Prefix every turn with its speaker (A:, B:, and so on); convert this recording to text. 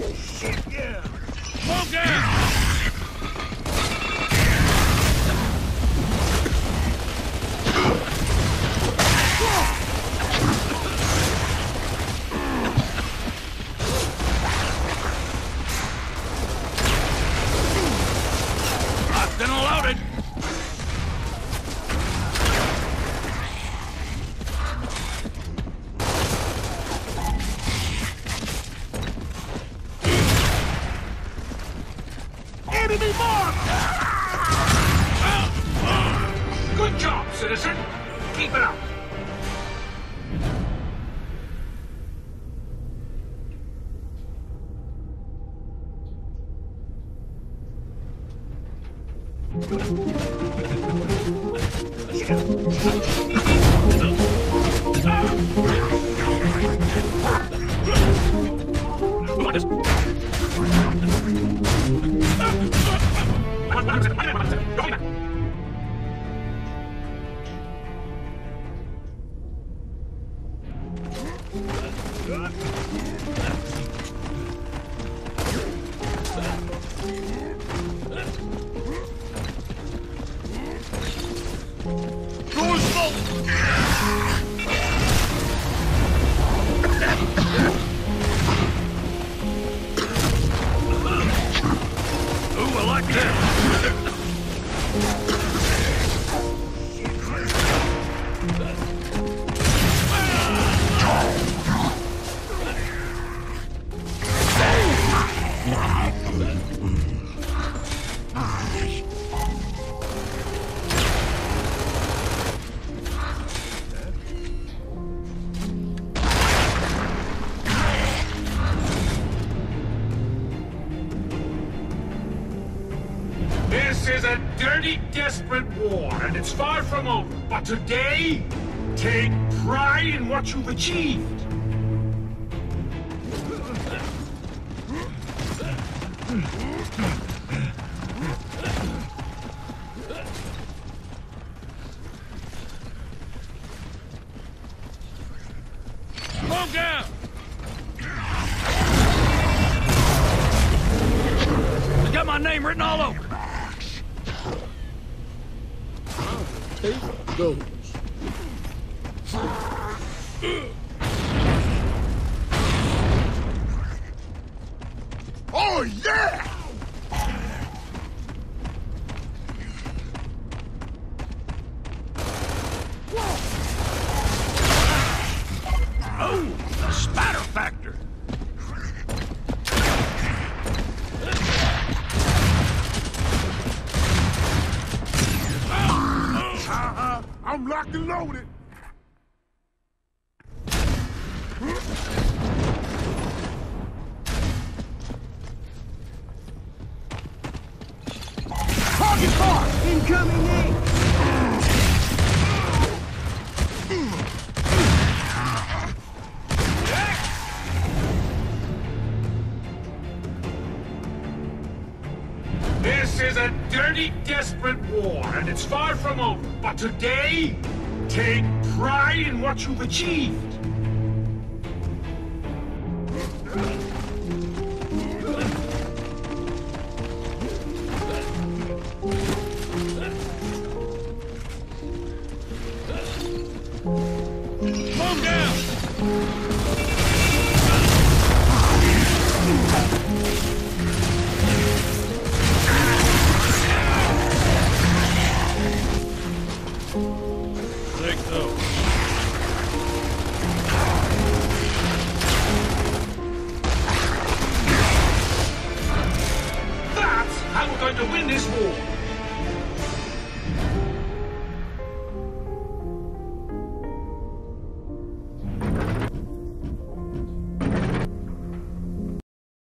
A: Smoke out!
B: Enemy marked! Good job, citizen. Keep it up.
A: 我哪有钱我哪里没有 that.
B: This is a dirty, desperate war, and it's far from over. But today, take pride in what you've achieved.
A: Out! I got my name written all over.
C: Take those. Oh, yeah!
A: Oh, spatter
C: I'm locked and loaded. Target mark! Incoming in!
B: Is a dirty, desperate war, and it's far from over. But today, take pride in what you've achieved.